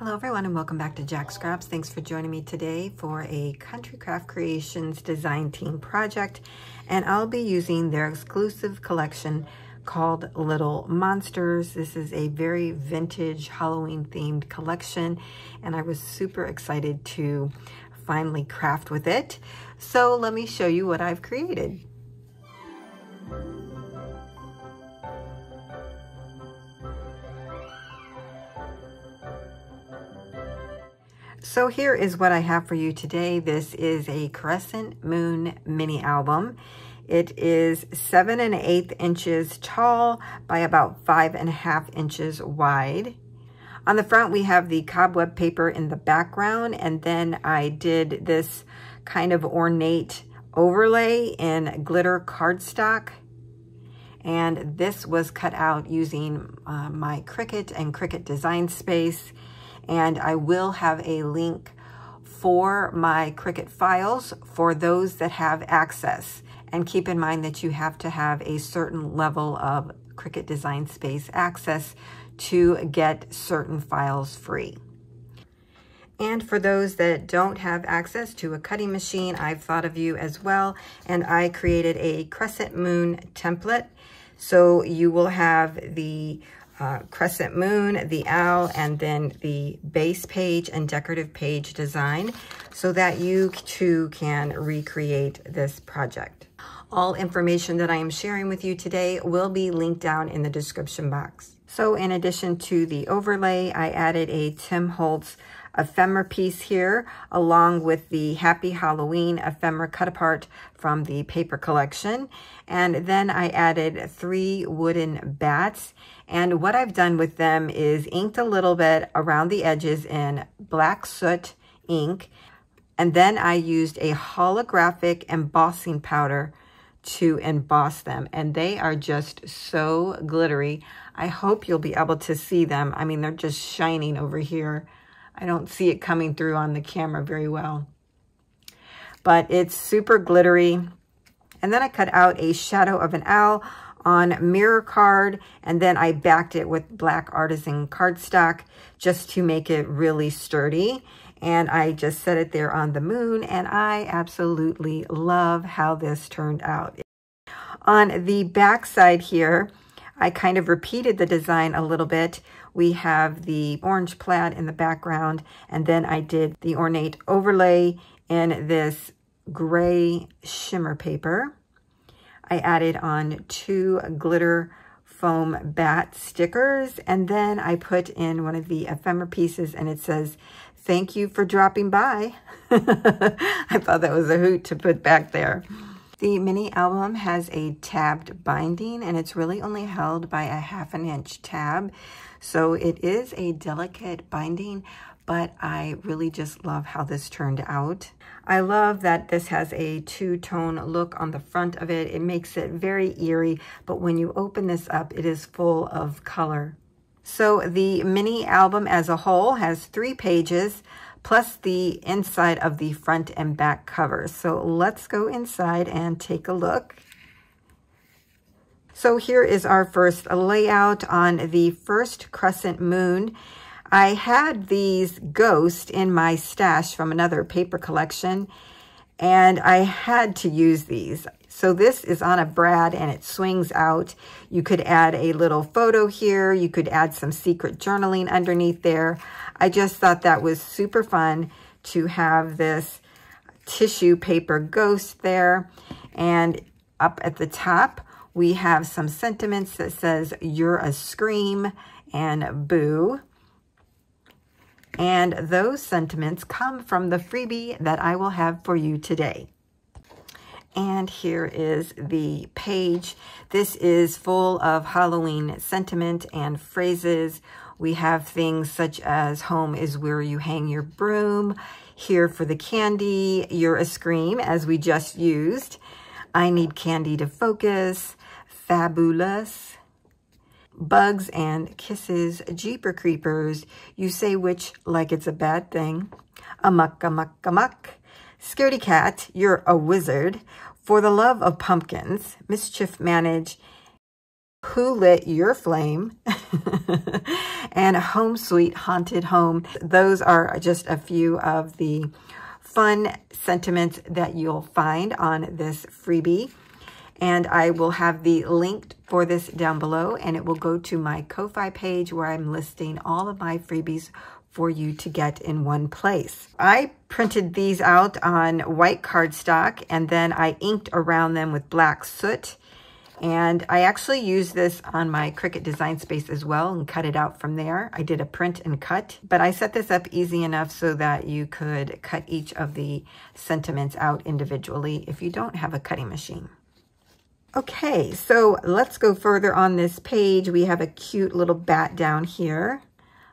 Hello everyone and welcome back to Jacqs Scraps. Thanks for joining me today for a Country Craft Creations design team project and I'll be using their exclusive collection called Little Monsters. This is a very vintage Halloween themed collection and I was super excited to finally craft with it. So let me show you what I've created. So here is what I have for you today. This is a Crescent Moon mini album. It is seven and eighth inches tall by about five and a half inches wide. On the front, we have the cobweb paper in the background, and then I did this kind of ornate overlay in glitter cardstock. And this was cut out using uh, my Cricut and Cricut Design Space and I will have a link for my Cricut files for those that have access. And keep in mind that you have to have a certain level of Cricut Design Space access to get certain files free. And for those that don't have access to a cutting machine, I've thought of you as well. And I created a crescent moon template. So you will have the uh, crescent moon, the owl, and then the base page and decorative page design so that you too can recreate this project. All information that I am sharing with you today will be linked down in the description box. So in addition to the overlay, I added a Tim Holtz ephemera piece here, along with the Happy Halloween ephemera cut apart from the paper collection. And then I added three wooden bats. And what I've done with them is inked a little bit around the edges in black soot ink. And then I used a holographic embossing powder to emboss them. And they are just so glittery. I hope you'll be able to see them. I mean, they're just shining over here. I don't see it coming through on the camera very well. But it's super glittery. And then I cut out a shadow of an owl on mirror card and then I backed it with black artisan cardstock just to make it really sturdy and I just set it there on the moon and I absolutely love how this turned out. On the back side here I kind of repeated the design a little bit we have the orange plaid in the background, and then I did the ornate overlay in this gray shimmer paper. I added on two glitter foam bat stickers, and then I put in one of the ephemera pieces, and it says, thank you for dropping by. I thought that was a hoot to put back there. The mini album has a tabbed binding and it's really only held by a half an inch tab. So it is a delicate binding, but I really just love how this turned out. I love that this has a two-tone look on the front of it. It makes it very eerie, but when you open this up, it is full of color. So the mini album as a whole has three pages plus the inside of the front and back covers. So let's go inside and take a look. So here is our first layout on the first crescent moon. I had these ghosts in my stash from another paper collection, and I had to use these. So this is on a brad and it swings out. You could add a little photo here. You could add some secret journaling underneath there. I just thought that was super fun to have this tissue paper ghost there. And up at the top, we have some sentiments that says, you're a scream and boo. And those sentiments come from the freebie that I will have for you today. And here is the page. This is full of Halloween sentiment and phrases. We have things such as home is where you hang your broom, here for the candy, you're a scream, as we just used. I need candy to focus, fabulous, bugs and kisses, jeeper creepers, you say witch like it's a bad thing, amuck, amuck, amuck, Scaredy cat, you're a wizard. For the love of pumpkins, mischief manage. Who Lit Your Flame and Home Sweet Haunted Home. Those are just a few of the fun sentiments that you'll find on this freebie. And I will have the link for this down below and it will go to my Ko-Fi page where I'm listing all of my freebies for you to get in one place. I printed these out on white cardstock and then I inked around them with black soot. And I actually used this on my Cricut Design Space as well and cut it out from there. I did a print and cut, but I set this up easy enough so that you could cut each of the sentiments out individually if you don't have a cutting machine. Okay, so let's go further on this page. We have a cute little bat down here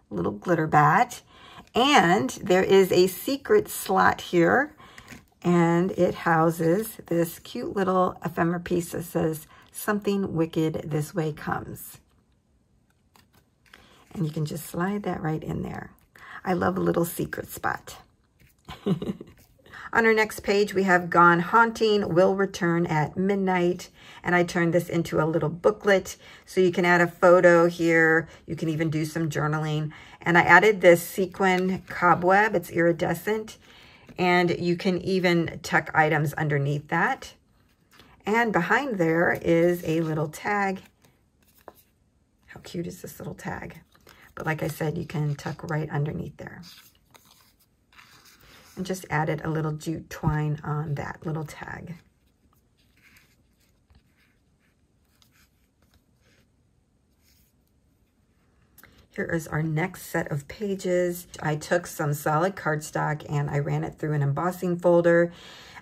little glitter bat. And there is a secret slot here. And it houses this cute little ephemera piece that says, something wicked this way comes. And you can just slide that right in there. I love a little secret spot. On our next page, we have Gone Haunting will return at midnight. And I turned this into a little booklet. So you can add a photo here. You can even do some journaling. And I added this sequin cobweb. It's iridescent. And you can even tuck items underneath that. And behind there is a little tag. How cute is this little tag? But like I said, you can tuck right underneath there and just added a little jute twine on that little tag. Here is our next set of pages. I took some solid cardstock and I ran it through an embossing folder.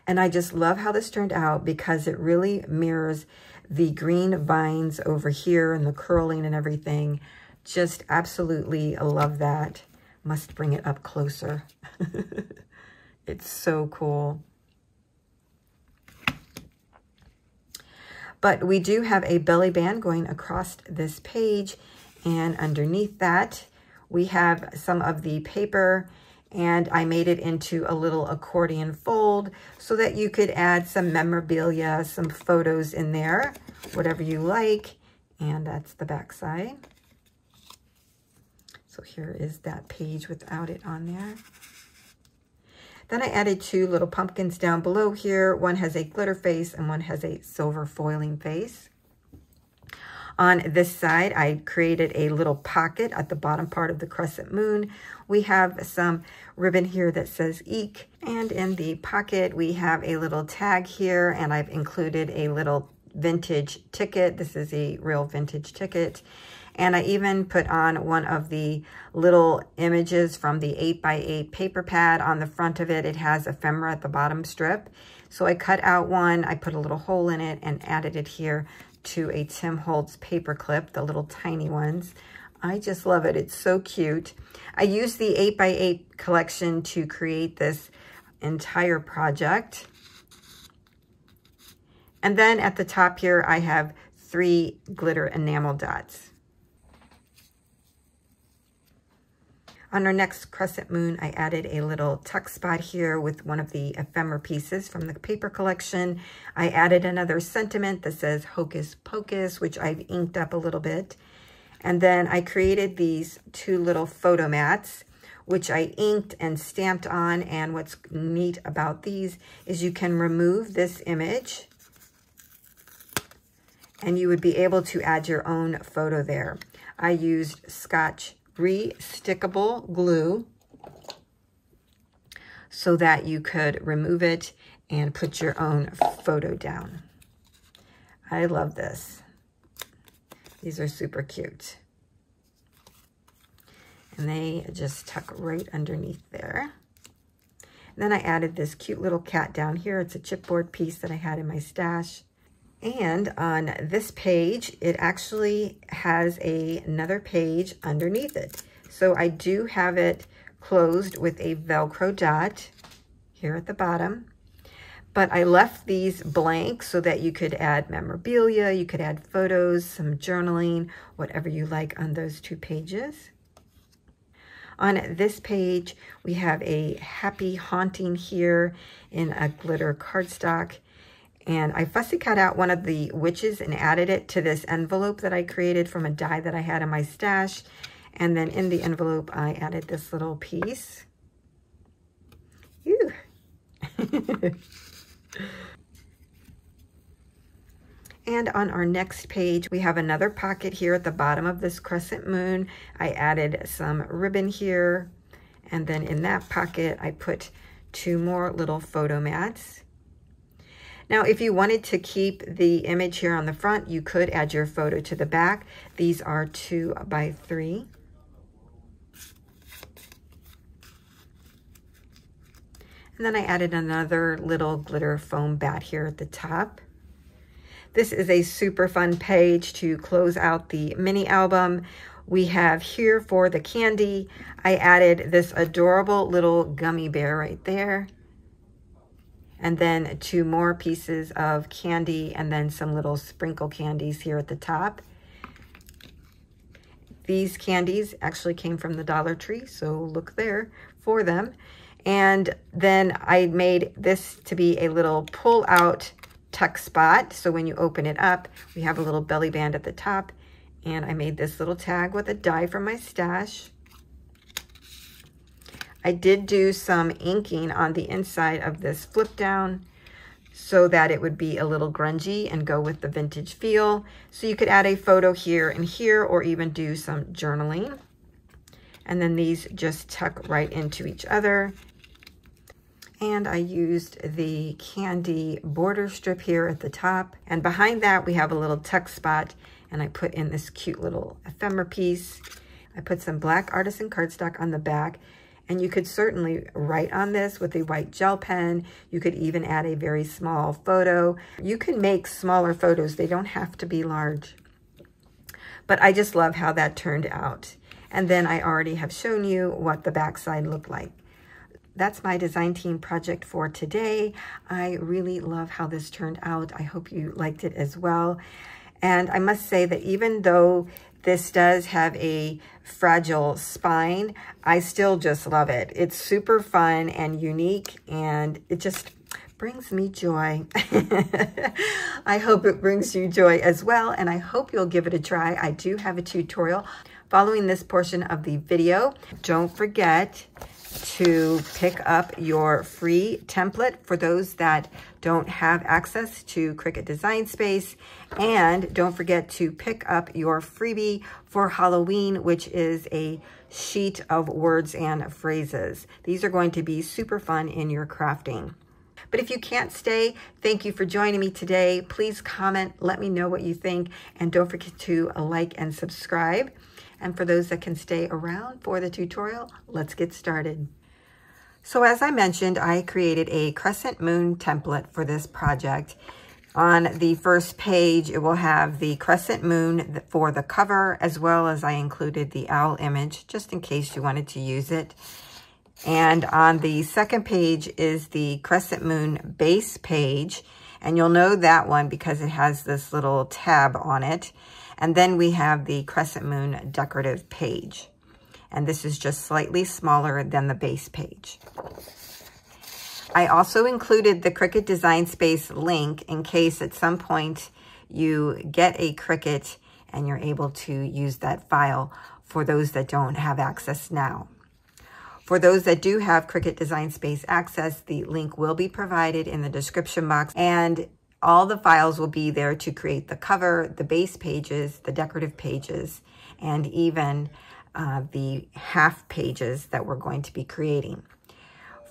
And I just love how this turned out because it really mirrors the green vines over here and the curling and everything. Just absolutely love that. Must bring it up closer. It's so cool. But we do have a belly band going across this page. And underneath that, we have some of the paper and I made it into a little accordion fold so that you could add some memorabilia, some photos in there, whatever you like. And that's the back side. So here is that page without it on there. Then I added two little pumpkins down below here. One has a glitter face and one has a silver foiling face. On this side, I created a little pocket at the bottom part of the crescent moon. We have some ribbon here that says Eek. And in the pocket, we have a little tag here, and I've included a little vintage ticket. This is a real vintage ticket. And I even put on one of the little images from the 8x8 paper pad. On the front of it, it has ephemera at the bottom strip. So I cut out one, I put a little hole in it and added it here to a Tim Holtz paper clip, the little tiny ones. I just love it. It's so cute. I used the 8x8 collection to create this entire project. And then at the top here, I have three glitter enamel dots. On our next crescent moon, I added a little tuck spot here with one of the ephemera pieces from the paper collection. I added another sentiment that says Hocus Pocus, which I've inked up a little bit. And then I created these two little photo mats, which I inked and stamped on. And what's neat about these is you can remove this image and you would be able to add your own photo there. I used Scotch re-stickable glue so that you could remove it and put your own photo down. I love this. These are super cute. And they just tuck right underneath there. And then I added this cute little cat down here. It's a chipboard piece that I had in my stash. And on this page, it actually has a, another page underneath it. So I do have it closed with a Velcro dot here at the bottom. But I left these blank so that you could add memorabilia, you could add photos, some journaling, whatever you like on those two pages. On this page, we have a happy haunting here in a glitter cardstock. And I fussy cut out one of the witches and added it to this envelope that I created from a die that I had in my stash. And then in the envelope, I added this little piece. Ew. And on our next page, we have another pocket here at the bottom of this crescent moon. I added some ribbon here. And then in that pocket, I put two more little photo mats. Now, if you wanted to keep the image here on the front, you could add your photo to the back. These are two by three. And then I added another little glitter foam bat here at the top. This is a super fun page to close out the mini album. We have here for the candy, I added this adorable little gummy bear right there. And then two more pieces of candy and then some little sprinkle candies here at the top. These candies actually came from the Dollar Tree, so look there for them. And then I made this to be a little pull out tuck spot. So when you open it up, we have a little belly band at the top. And I made this little tag with a die from my stash. I did do some inking on the inside of this flip down so that it would be a little grungy and go with the vintage feel. So you could add a photo here and here or even do some journaling. And then these just tuck right into each other and I used the candy border strip here at the top. And behind that, we have a little tuck spot, and I put in this cute little ephemera piece. I put some black artisan cardstock on the back, and you could certainly write on this with a white gel pen. You could even add a very small photo. You can make smaller photos. They don't have to be large. But I just love how that turned out. And then I already have shown you what the backside looked like that's my design team project for today. I really love how this turned out. I hope you liked it as well. And I must say that even though this does have a fragile spine, I still just love it. It's super fun and unique and it just brings me joy. I hope it brings you joy as well and I hope you'll give it a try. I do have a tutorial following this portion of the video. Don't forget to pick up your free template for those that don't have access to Cricut Design Space. And don't forget to pick up your freebie for Halloween, which is a sheet of words and phrases. These are going to be super fun in your crafting. But if you can't stay, thank you for joining me today. Please comment, let me know what you think, and don't forget to like and subscribe. And for those that can stay around for the tutorial, let's get started. So as I mentioned, I created a crescent moon template for this project. On the first page, it will have the crescent moon for the cover, as well as I included the owl image, just in case you wanted to use it. And on the second page is the crescent moon base page, and you'll know that one because it has this little tab on it. And then we have the crescent moon decorative page. And this is just slightly smaller than the base page. I also included the Cricut Design Space link in case at some point you get a Cricut and you're able to use that file for those that don't have access now. For those that do have Cricut Design Space access, the link will be provided in the description box and all the files will be there to create the cover, the base pages, the decorative pages, and even uh, the half pages that we're going to be creating.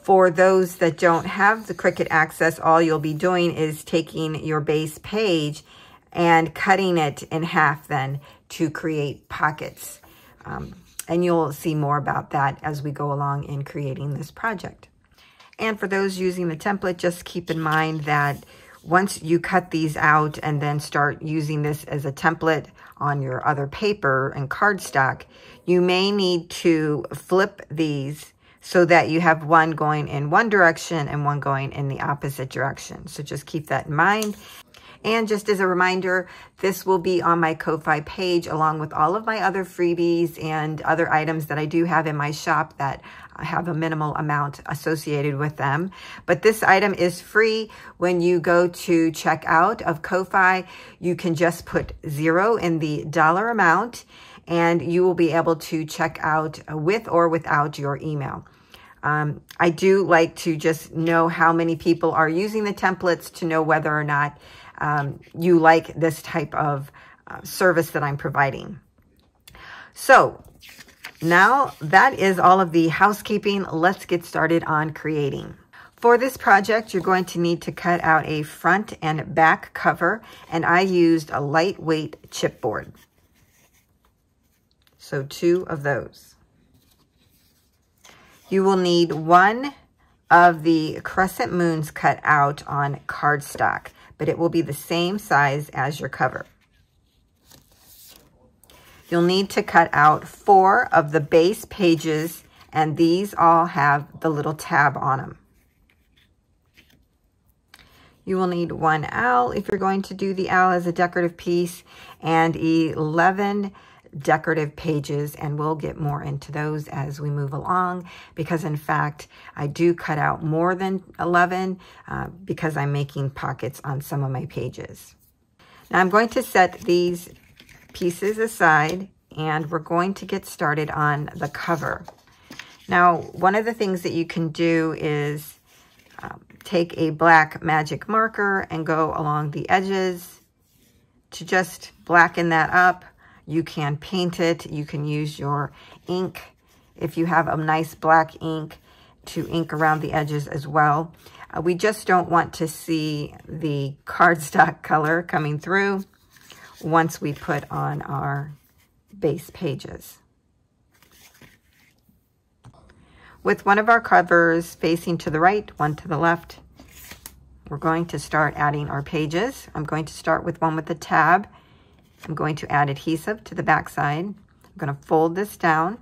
For those that don't have the Cricut access, all you'll be doing is taking your base page and cutting it in half then to create pockets. Um, and you'll see more about that as we go along in creating this project. And for those using the template, just keep in mind that once you cut these out and then start using this as a template on your other paper and cardstock, you may need to flip these so that you have one going in one direction and one going in the opposite direction. So just keep that in mind. And just as a reminder, this will be on my Ko-Fi page along with all of my other freebies and other items that I do have in my shop that have a minimal amount associated with them. But this item is free. When you go to checkout of Ko-Fi, you can just put zero in the dollar amount and you will be able to check out with or without your email. Um, I do like to just know how many people are using the templates to know whether or not um, you like this type of uh, service that I'm providing. So now that is all of the housekeeping. Let's get started on creating. For this project, you're going to need to cut out a front and back cover, and I used a lightweight chipboard. So two of those. You will need one of the crescent moons cut out on cardstock but it will be the same size as your cover. You'll need to cut out four of the base pages, and these all have the little tab on them. You will need one owl if you're going to do the owl as a decorative piece, and 11 decorative pages and we'll get more into those as we move along because in fact I do cut out more than 11 uh, because I'm making pockets on some of my pages. Now I'm going to set these pieces aside and we're going to get started on the cover. Now one of the things that you can do is um, take a black magic marker and go along the edges to just blacken that up you can paint it. You can use your ink if you have a nice black ink to ink around the edges as well. Uh, we just don't want to see the cardstock color coming through once we put on our base pages. With one of our covers facing to the right, one to the left, we're going to start adding our pages. I'm going to start with one with the tab I'm going to add adhesive to the back side. I'm going to fold this down.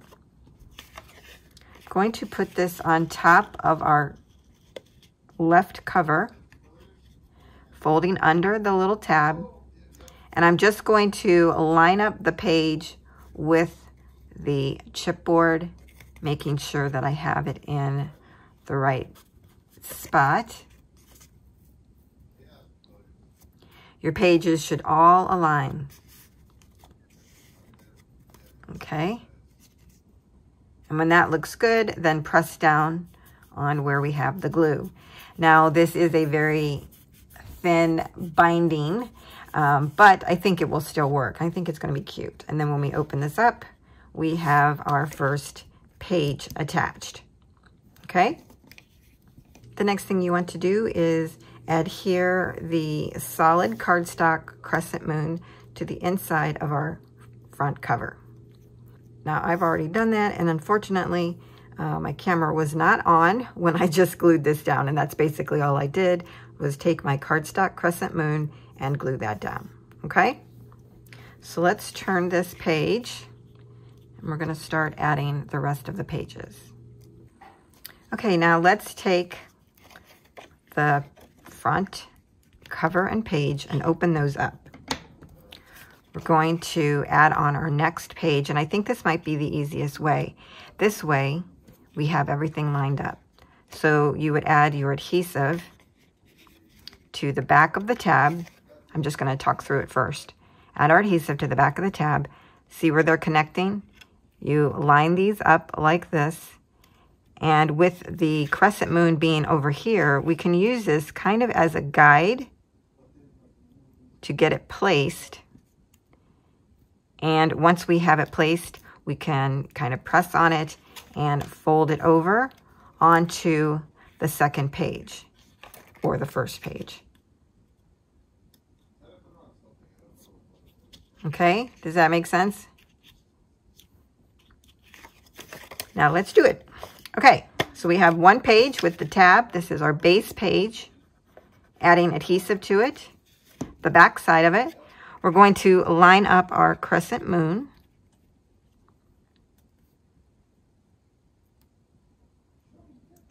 I'm going to put this on top of our left cover, folding under the little tab. And I'm just going to line up the page with the chipboard, making sure that I have it in the right spot. Your pages should all align okay? And when that looks good, then press down on where we have the glue. Now, this is a very thin binding, um, but I think it will still work. I think it's going to be cute. And then when we open this up, we have our first page attached, okay? The next thing you want to do is adhere the solid cardstock crescent moon to the inside of our front cover. Now I've already done that and unfortunately uh, my camera was not on when I just glued this down and that's basically all I did was take my cardstock crescent moon and glue that down, okay? So let's turn this page and we're gonna start adding the rest of the pages. Okay, now let's take the front cover and page and open those up. We're going to add on our next page, and I think this might be the easiest way. This way, we have everything lined up. So you would add your adhesive to the back of the tab. I'm just going to talk through it first. Add our adhesive to the back of the tab. See where they're connecting? You line these up like this. And with the crescent moon being over here, we can use this kind of as a guide to get it placed and once we have it placed, we can kind of press on it and fold it over onto the second page or the first page. Okay, does that make sense? Now let's do it. Okay, so we have one page with the tab. This is our base page. Adding adhesive to it, the back side of it. We're going to line up our crescent moon.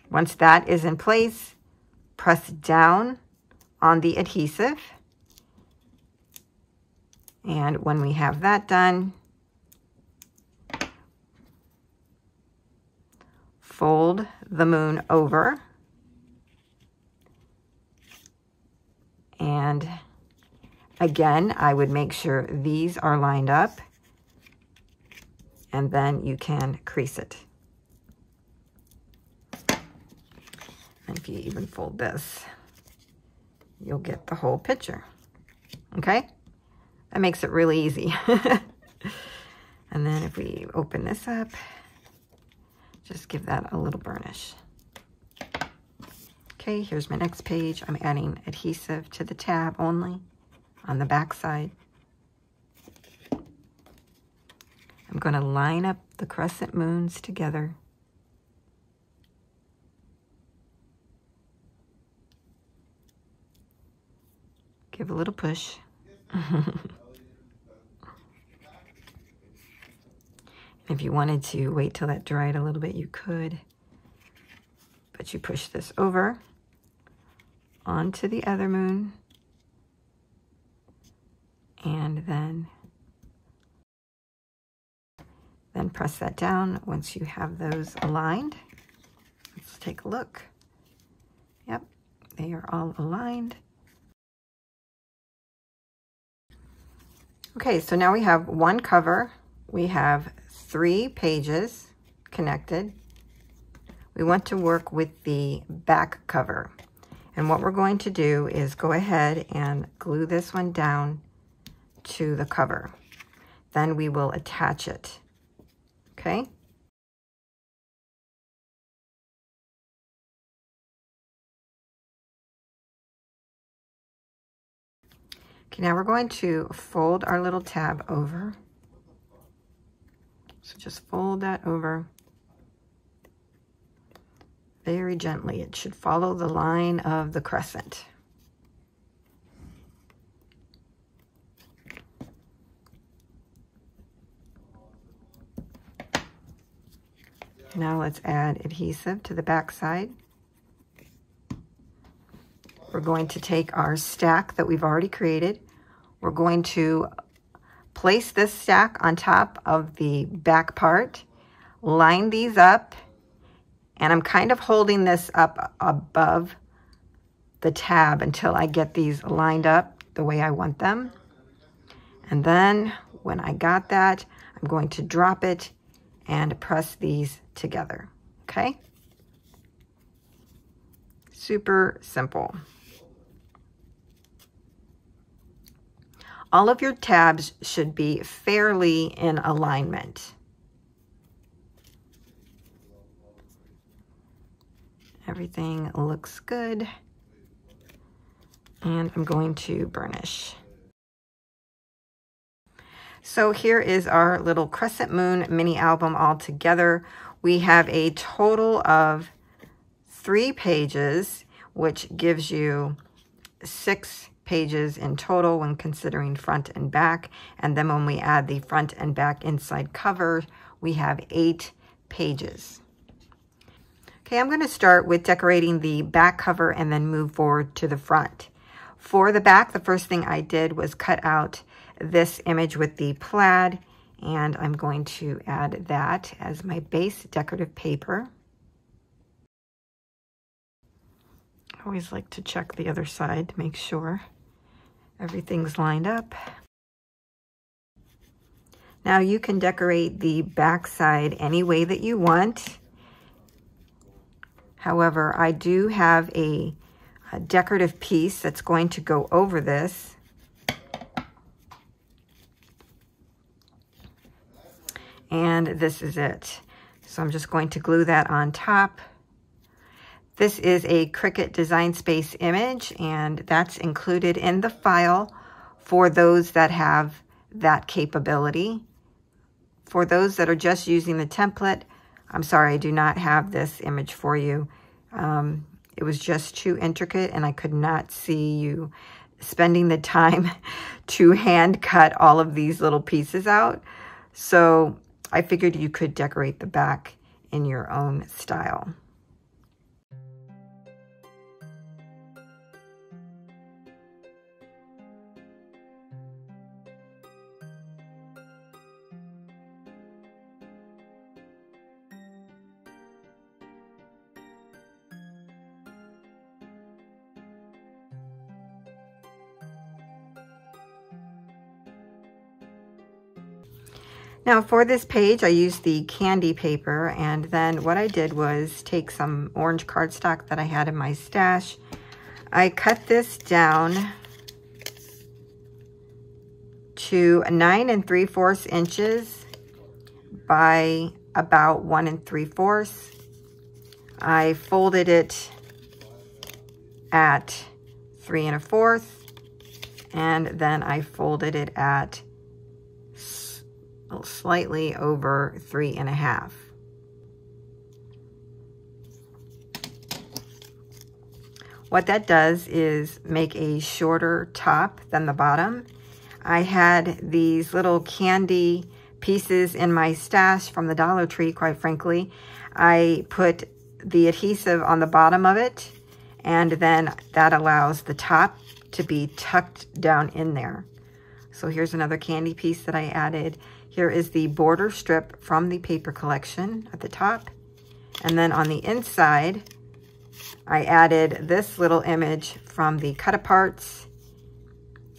Once that is in place, press down on the adhesive And when we have that done, fold the moon over and again I would make sure these are lined up and then you can crease it. And if you even fold this, you'll get the whole picture. Okay? That makes it really easy. and then if we open this up, just give that a little burnish. Okay, here's my next page. I'm adding adhesive to the tab only on the back side. I'm going to line up the crescent moons together. Give a little push. if you wanted to wait till that dried a little bit, you could. But you push this over onto the other moon. And then then press that down once you have those aligned. Let's take a look. Yep, they are all aligned. Okay, so now we have one cover. We have three pages connected. We want to work with the back cover. And what we're going to do is go ahead and glue this one down to the cover. Then we will attach it okay? Okay, now we're going to fold our little tab over. Just fold that over very gently. It should follow the line of the crescent. Now let's add adhesive to the back side. We're going to take our stack that we've already created. We're going to place this stack on top of the back part, line these up, and I'm kind of holding this up above the tab until I get these lined up the way I want them. And then when I got that, I'm going to drop it and press these together, okay? Super simple. All of your tabs should be fairly in alignment. Everything looks good. And I'm going to burnish. So here is our little Crescent Moon mini album all together. We have a total of three pages, which gives you six pages in total when considering front and back. And then when we add the front and back inside cover, we have eight pages. Okay, I'm going to start with decorating the back cover and then move forward to the front. For the back, the first thing I did was cut out this image with the plaid and I'm going to add that as my base decorative paper. I always like to check the other side to make sure everything's lined up. Now you can decorate the back side any way that you want. However, I do have a, a decorative piece that's going to go over this and this is it. So I'm just going to glue that on top. This is a Cricut Design Space image, and that's included in the file for those that have that capability. For those that are just using the template, I'm sorry, I do not have this image for you. Um, it was just too intricate, and I could not see you spending the time to hand cut all of these little pieces out. So I figured you could decorate the back in your own style. Now for this page, I used the candy paper and then what I did was take some orange cardstock that I had in my stash. I cut this down to 9 and 3 fourths inches by about 1 and 3 fourths. I folded it at 3 and a fourth and then I folded it at slightly over three and a half. What that does is make a shorter top than the bottom. I had these little candy pieces in my stash from the Dollar Tree, quite frankly. I put the adhesive on the bottom of it, and then that allows the top to be tucked down in there. So here's another candy piece that I added. Here is the border strip from the paper collection at the top. And then on the inside, I added this little image from the cut-aparts.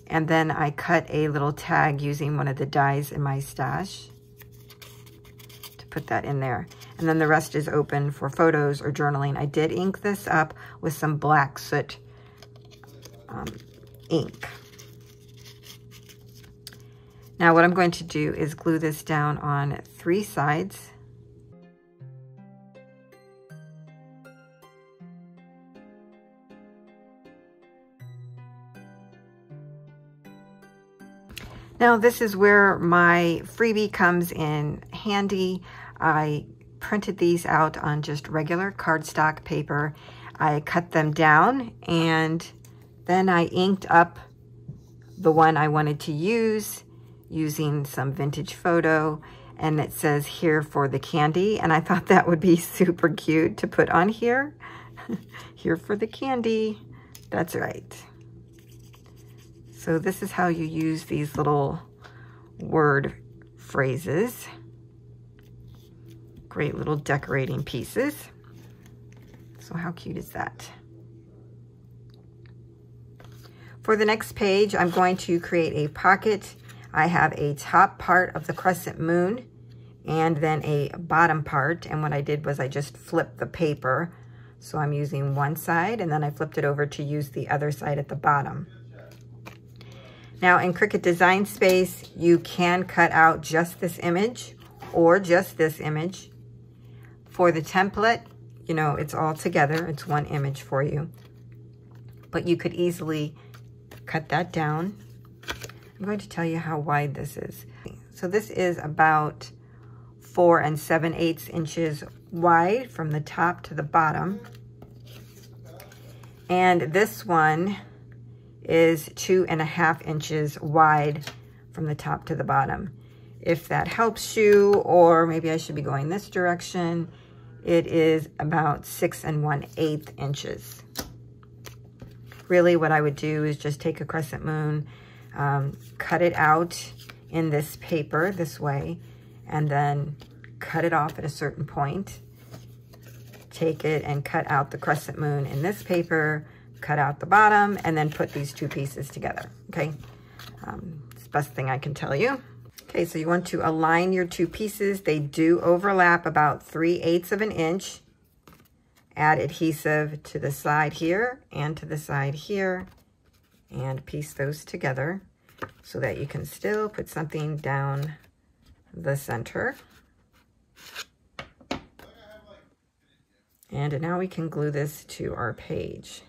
And then I cut a little tag using one of the dies in my stash to put that in there. And then the rest is open for photos or journaling. I did ink this up with some black soot um, ink. Now what I'm going to do is glue this down on three sides. Now this is where my freebie comes in handy. I printed these out on just regular cardstock paper. I cut them down and then I inked up the one I wanted to use using some vintage photo and it says here for the candy and I thought that would be super cute to put on here. here for the candy. That's right. So this is how you use these little word phrases. Great little decorating pieces. So how cute is that? For the next page, I'm going to create a pocket. I have a top part of the crescent moon and then a bottom part. And what I did was I just flipped the paper. So I'm using one side and then I flipped it over to use the other side at the bottom. Now in Cricut Design Space, you can cut out just this image or just this image. For the template, you know, it's all together. It's one image for you. But you could easily cut that down. I'm going to tell you how wide this is. So this is about four and seven eighths inches wide from the top to the bottom. And this one is two and a half inches wide from the top to the bottom. If that helps you, or maybe I should be going this direction, it is about six and one eighth inches really what I would do is just take a crescent moon, um, cut it out in this paper this way, and then cut it off at a certain point. Take it and cut out the crescent moon in this paper, cut out the bottom, and then put these two pieces together, okay? Um, it's the best thing I can tell you. Okay, so you want to align your two pieces. They do overlap about 3 eighths of an inch add adhesive to the side here and to the side here and piece those together so that you can still put something down the center. And now we can glue this to our page.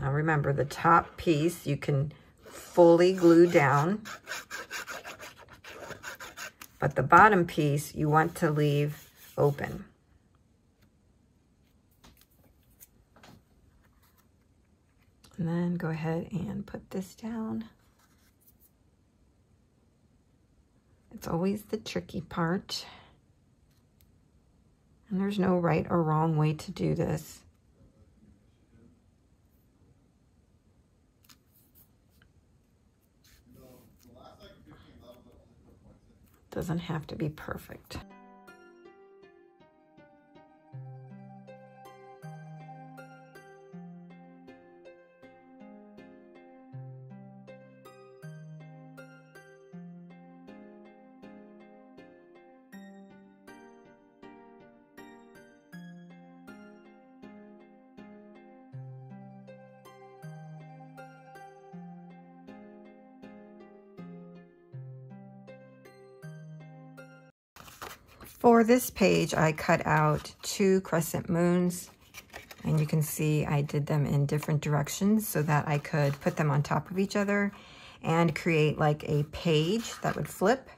Now remember the top piece you can fully glue down, but the bottom piece you want to leave open. And then go ahead and put this down. It's always the tricky part. And there's no right or wrong way to do this. Doesn't have to be perfect. For this page, I cut out two crescent moons and you can see I did them in different directions so that I could put them on top of each other and create like a page that would flip.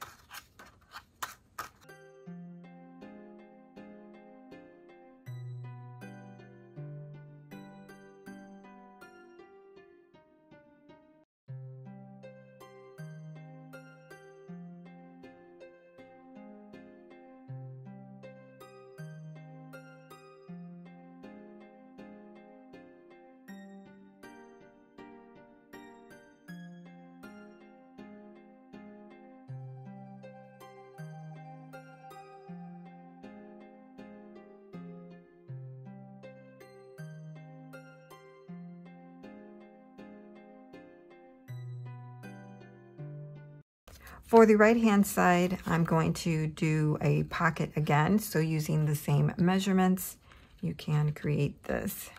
For the right hand side, I'm going to do a pocket again. So using the same measurements, you can create this.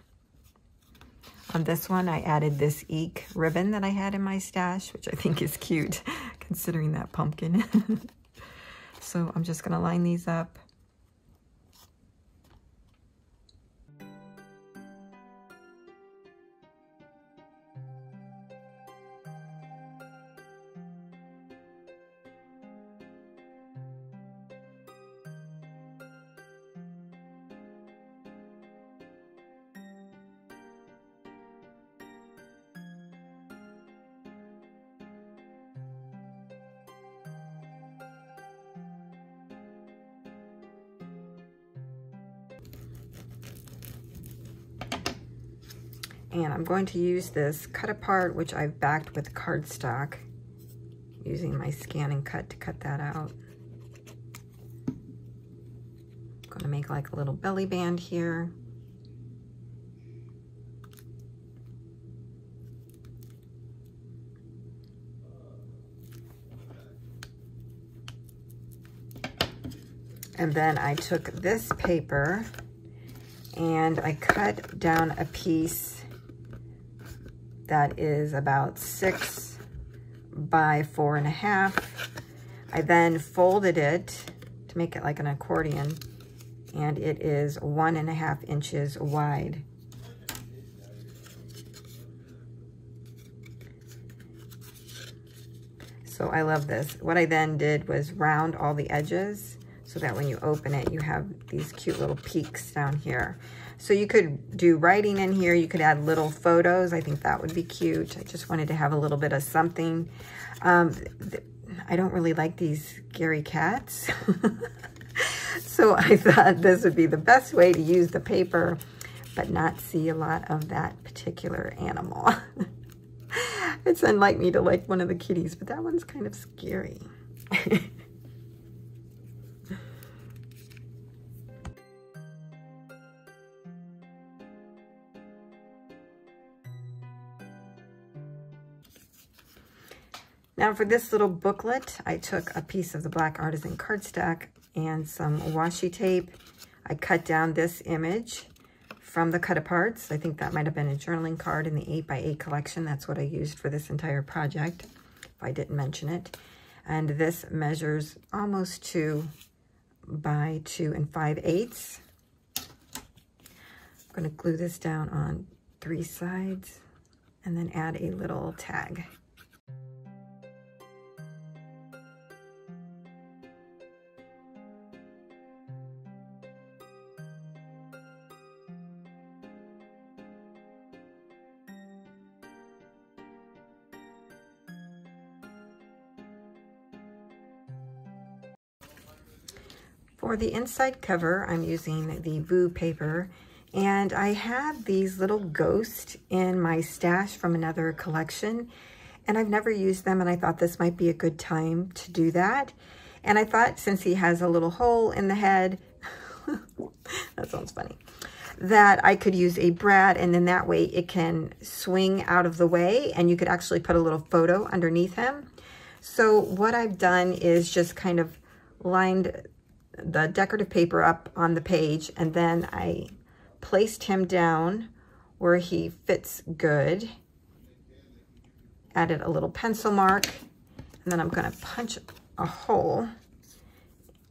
On this one, I added this Eek ribbon that I had in my stash, which I think is cute, considering that pumpkin. so I'm just gonna line these up. I'm going to use this cut apart, which I've backed with cardstock, using my ScanNCut to cut that out. I'm gonna make like a little belly band here. And then I took this paper and I cut down a piece that is about six by four and a half. I then folded it to make it like an accordion and it is one and a half inches wide. So I love this. What I then did was round all the edges so that when you open it, you have these cute little peaks down here. So you could do writing in here. You could add little photos. I think that would be cute. I just wanted to have a little bit of something. Um, I don't really like these Gary cats. so I thought this would be the best way to use the paper, but not see a lot of that particular animal. it's unlike me to like one of the kitties, but that one's kind of scary. Now for this little booklet, I took a piece of the Black Artisan cardstock and some washi tape. I cut down this image from the cut aparts. I think that might have been a journaling card in the 8x8 collection. That's what I used for this entire project, if I didn't mention it. And this measures almost 2 by 2 and 5 eighths. I'm going to glue this down on three sides and then add a little tag. For the inside cover, I'm using the Voo paper, and I have these little ghosts in my stash from another collection, and I've never used them, and I thought this might be a good time to do that. And I thought since he has a little hole in the head, that sounds funny, that I could use a brad, and then that way it can swing out of the way, and you could actually put a little photo underneath him. So what I've done is just kind of lined the decorative paper up on the page and then I placed him down where he fits good. Added a little pencil mark and then I'm going to punch a hole,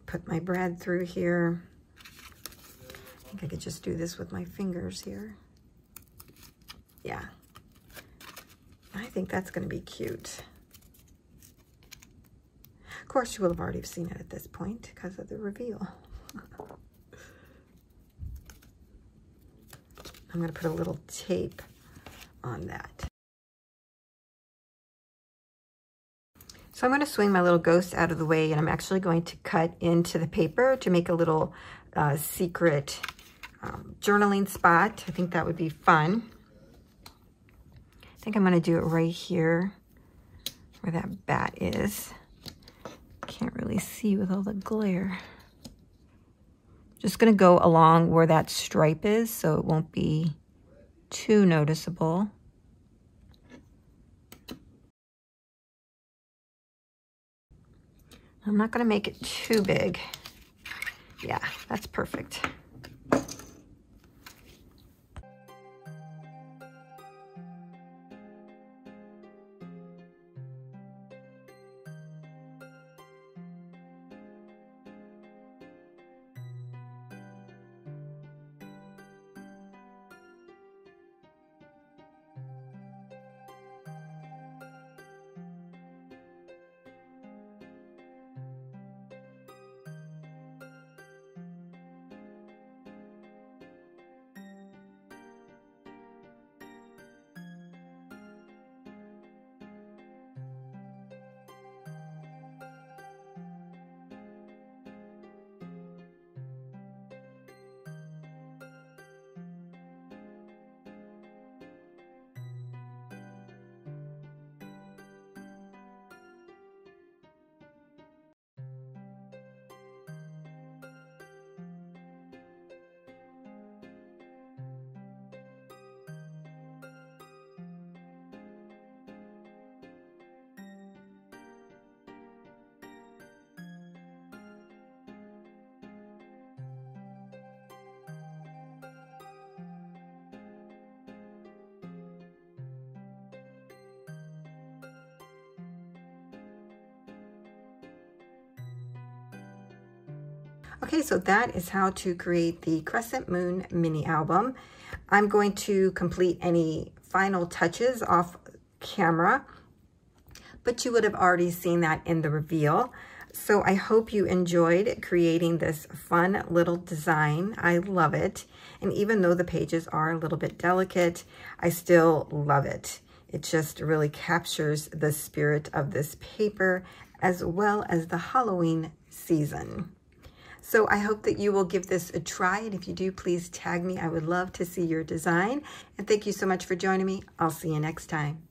put my brad through here. I think I could just do this with my fingers here. Yeah. I think that's going to be cute. Course, you will have already seen it at this point because of the reveal. I'm going to put a little tape on that. So I'm going to swing my little ghost out of the way and I'm actually going to cut into the paper to make a little uh, secret um, journaling spot. I think that would be fun. I think I'm going to do it right here where that bat is. Can't really see with all the glare. Just to go along where that stripe is so it won't be too noticeable. I'm not to make it too big. Yeah, that's perfect. Okay, so that is how to create the Crescent Moon mini album. I'm going to complete any final touches off camera, but you would have already seen that in the reveal. So I hope you enjoyed creating this fun little design. I love it. And even though the pages are a little bit delicate, I still love it. It just really captures the spirit of this paper as well as the Halloween season. So I hope that you will give this a try. And if you do, please tag me. I would love to see your design. And thank you so much for joining me. I'll see you next time.